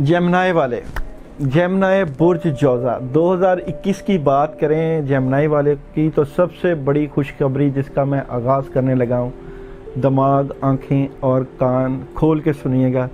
जमनाए वाले। जमनाए बुर्ज जोजा 2021 की बात करें जमनाई वाले की तो सबसे बड़ी खुशखबरी जिसका मैं आगाज़ करने लगा हूँ, दिमाग, आँखें और कान खोल के सुनिएगा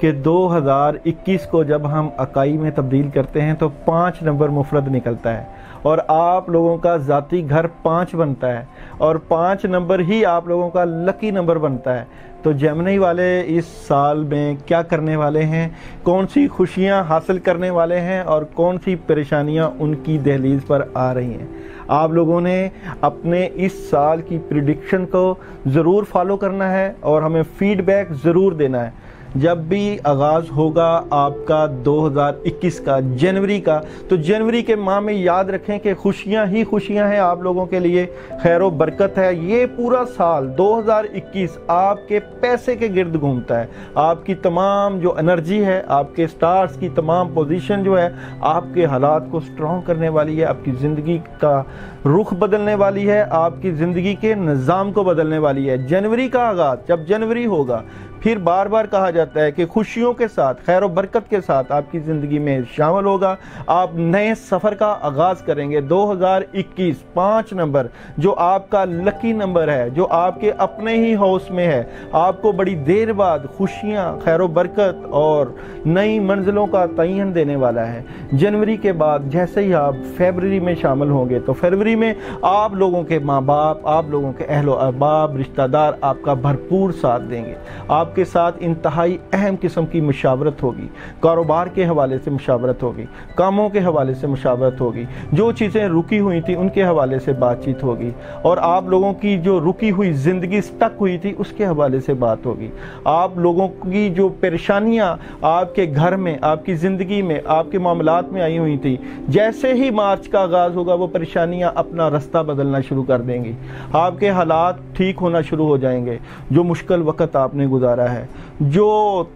कि 2021 को जब हम अकाई में तब्दील करते हैं तो पाँच नंबर मुफरत निकलता है। और आप लोगों का ज़ाती घर पाँच बनता है और पाँच नंबर ही आप लोगों का लकी नंबर बनता है। तो जमनई वाले इस साल में क्या करने वाले हैं? कौन सी खुशियाँ हासिल करने वाले हैं और कौन सी परेशानियाँ उनकी दहलीज पर आ रही हैं? आप लोगों ने अपने इस साल की प्रिडिक्शन को ज़रूर फॉलो करना है और हमें फीडबैक ज़रूर देना है। जब भी आगाज़ होगा आपका 2021 का, जनवरी का तो जनवरी के माह में याद रखें कि खुशियाँ ही खुशियाँ हैं आप लोगों के लिए। खैर बरकत है। ये पूरा साल 2021 आपके पैसे के गिर्द घूमता है। आपकी तमाम जो एनर्जी है, आपके स्टार्स की तमाम पोजीशन जो है, आपके हालात को स्ट्रॉन्ग करने वाली है, आपकी ज़िंदगी का रुख बदलने वाली है, आपकी ज़िंदगी के निज़ाम को बदलने वाली है। जनवरी का आगाज़ जब जनवरी होगा फिर बार बार कहा जाता है कि खुशियों के साथ, खैर बरकत के साथ आपकी ज़िंदगी में शामिल होगा। आप नए सफ़र का आगाज़ करेंगे। 2021 पाँच नंबर, जो आपका लकी नंबर है, जो आपके अपने ही हाउस में है, आपको बड़ी देर बाद खुशियाँ, खैर बरकत और नई मंजिलों का तयन देने वाला है। जनवरी के बाद जैसे ही आप फेबररी में शामिल होंगे तो फरवरी में आप लोगों के माँ बाप आप लोगों के अहलो अहबाब रिश्तेदार आपका भरपूर साथ देंगे। आप आपके साथ इंतहाई अहम किस्म की मशावरत होगी। कारोबार के हवाले से मुशावरत होगी। कामों के हवाले से मुशावरत होगी। जो चीज़ें रुकी हुई थी, उनके हवाले से बातचीत होगी। और आप लोगों की जो रुकी हुई ज़िंदगी स्टक हुई थी, उसके हवाले से बात होगी। आप लोगों की जो परेशानियाँ आपके घर में, आपकी ज़िंदगी में, आपके मामला में आई हुई थी, जैसे ही मार्च का आगाज़ होगा, वो परेशानियाँ अपना रास्ता बदलना शुरू कर देंगी। आपके हालात ठीक होना शुरू हो जाएँगे, जो मुश्किल वक्त आपने गुजारा रहा है। जो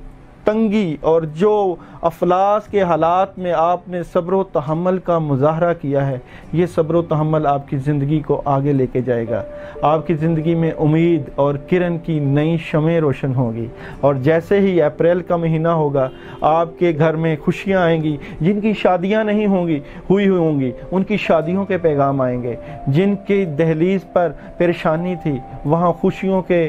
तंगी और जो अफलास के हालात में आपने सब्र तहमल का मुजाहरा किया है, ये सब्र तहमल आपकी ज़िंदगी को आगे लेके जाएगा। आपकी ज़िंदगी में उम्मीद और किरण की नई शमें रोशन होगी। और जैसे ही अप्रैल का महीना होगा, आपके घर में खुशियाँ आएँगी। जिनकी शादियाँ नहीं होंगी हुई हुई होंगी, उनकी शादियों के पैगाम आएँगे। जिनकी दहलीज पर परेशानी थी, वहाँ खुशियों के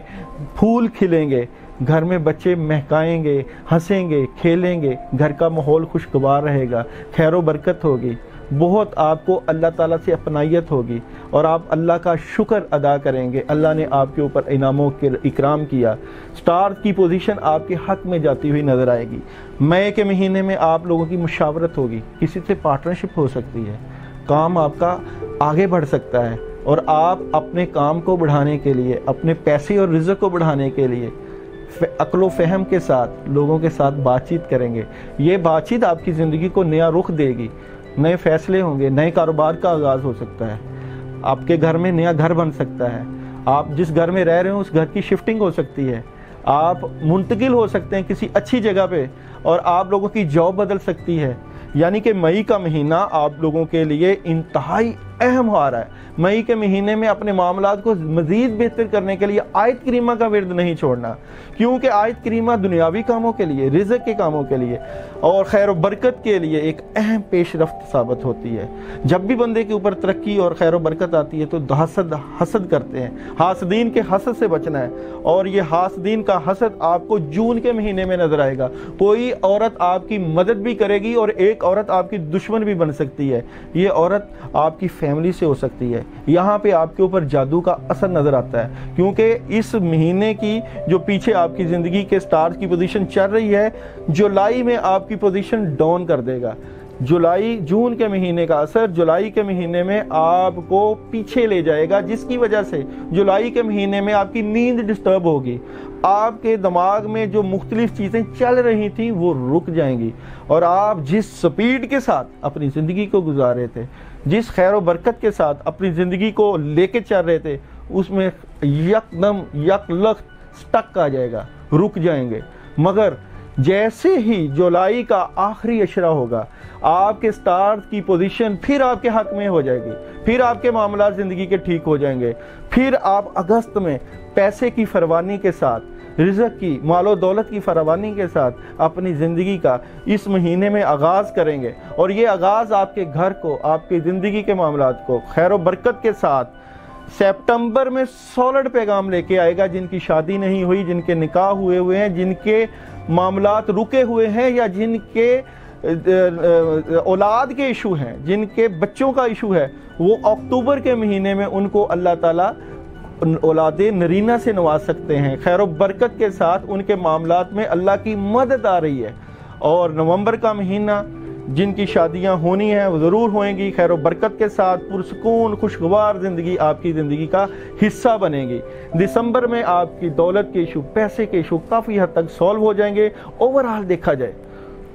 फूल खिलेंगे। घर में बच्चे महकाएँगे, हंसेंगे, खेलेंगे, घर का माहौल खुशगवार रहेगा, खैर बरकत होगी। बहुत आपको अल्लाह ताला से अपनाइत होगी और आप अल्लाह का शुक्र अदा करेंगे। अल्लाह ने आपके ऊपर इनामों के इकराम किया। स्टार की पोजीशन आपके हक में जाती हुई नज़र आएगी। मई के महीने में आप लोगों की मुशावरत होगी। किसी से पार्टनरशिप हो सकती है। काम आपका आगे बढ़ सकता है और आप अपने काम को बढ़ाने के लिए, अपने पैसे और रिजक को बढ़ाने के लिए अकलो फ़हम के साथ, लोगों के साथ बातचीत करेंगे। ये बातचीत आपकी ज़िंदगी को नया रुख देगी। नए फैसले होंगे, नए कारोबार का आगाज़ हो सकता है। आपके घर में नया घर बन सकता है। आप जिस घर में रह रहे हो, उस घर की शिफ्टिंग हो सकती है। आप मुंतकिल हो सकते हैं किसी अच्छी जगह पे और आप लोगों की जॉब बदल सकती है। यानी कि मई का महीना आप लोगों के लिए इंतहाई अहम हो रहा है। मई के महीने में अपने मामला को मज़ीद बेहतर करने के लिए आयत करीमा का विरद नहीं छोड़ना, क्योंकि आयत करीमा दुनियावी कामों के लिए, रिजक के कामों के लिए और खैर बरकत के लिए एक अहम पेश रफ्त साबित होती है। जब भी बंदे के ऊपर तरक्की और खैर बरकत आती है तो हसद हसद करते हैं। हासदीन के हसद से बचना है और ये हासदीन का हसद आपको जून के महीने में नज़र आएगा। कोई औरत आपकी मदद भी करेगी और एक औरत आपकी दुश्मन भी बन सकती है। ये औरत आपकी फैमिली से हो सकती है। यहाँ पे आपके ऊपर जादू का असर नज़र आता है, क्योंकि इस महीने की जो पीछे आपकी ज़िंदगी के स्टार्स की पोजीशन चल रही है, जुलाई में आपकी पोजीशन डाउन कर देगा। जुलाई, जून के महीने का असर जुलाई के महीने में आपको पीछे ले जाएगा, जिसकी वजह से जुलाई के महीने में आपकी नींद डिस्टर्ब होगी। आपके दिमाग में जो मुख्तलिफ़ चीज़ें चल रही थी, वो रुक जाएँगी। और आप जिस स्पीड के साथ अपनी ज़िंदगी को गुजार रहे थे, जिस खैर बरकत के साथ अपनी ज़िंदगी को लेके चल रहे थे, उसमें यकदम यक स्टक आ जाएगा, रुक जाएँगे। मगर जैसे ही जुलाई का आखिरी अशरा होगा, आपके स्टार की पोजीशन फिर आपके हक में हो जाएगी। फिर आपके मामला ज़िंदगी के ठीक हो जाएँगे। फिर आप अगस्त में पैसे की फरवानी के साथ, रिजक की, मालो दौलत की फरवानी के साथ अपनी ज़िंदगी का इस महीने में आगाज़ करेंगे। और ये आगाज़ आपके घर को, आपकी ज़िंदगी के मामला को, खैर बरकत के साथ सितंबर में सॉलिड पैगाम लेके आएगा, जिनकी शादी नहीं हुई, जिनके निकाह हुए हुए हैं, जिनके मामलात रुके हुए हैं, या जिनके औलाद के इशू हैं, जिनके बच्चों का इशू है, वो अक्टूबर के महीने में उनको अल्लाह ताला औलाद नरीना से नवाज़ सकते हैं। खैर बरकत के साथ उनके मामलात में अल्लाह की मदद आ रही है। और नवंबर का महीना जिनकी शादियाँ होनी हैं, वो ज़रूर होएँगी। खैर बरकत के साथ पुरसकून, खुशगवार ज़िंदगी आपकी ज़िंदगी का हिस्सा बनेगी। दिसंबर में आपकी दौलत के इशू, पैसे के इशू काफ़ी हद तक सॉल्व हो जाएँगे। ओवरऑल देखा जाए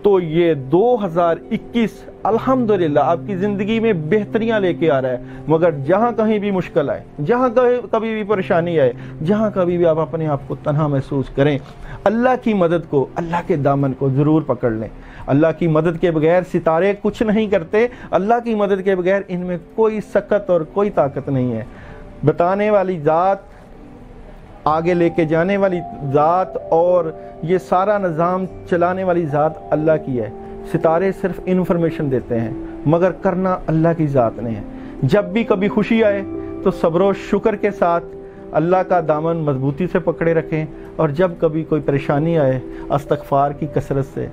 तो ये 2021 अल्हम्दुलिल्लाह, आपकी ज़िंदगी में बेहतरियाँ लेके आ रहा है। मगर जहाँ कहीं भी मुश्किल आए, जहाँ कभी भी परेशानी आए, जहाँ कभी भी आप अपने आप को तनहा महसूस करें, अल्लाह की मदद को, अल्लाह के दामन को ज़रूर पकड़ लें। अल्लाह की मदद के बगैर सितारे कुछ नहीं करते, अल्लाह की मदद के बगैर इनमें कोई सकत और कोई ताकत नहीं है। बताने वाली ज़ात आगे लेके जाने वाली ज़ात और ये सारा निज़ाम चलाने वाली ज़ात अल्लाह की है। सितारे सिर्फ़ इन्फॉर्मेशन देते हैं, मगर करना अल्लाह की ज़ात ने है। जब भी कभी खुशी आए तो सब्र शुक्र के साथ अल्लाह का दामन मजबूती से पकड़े रखें, और जब कभी कोई परेशानी आए, अस्तगफार की कसरत से,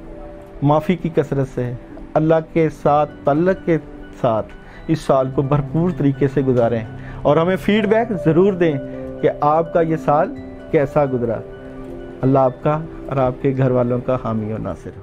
माफ़ी की कसरत से, अल्लाह के साथ, तल्लक के साथ इस साल को भरपूर तरीके से गुजारें। और हमें फीडबैक ज़रूर दें कि आपका ये साल कैसा गुजरा? अल्लाह आपका और आपके घर वालों का हामी और नासिर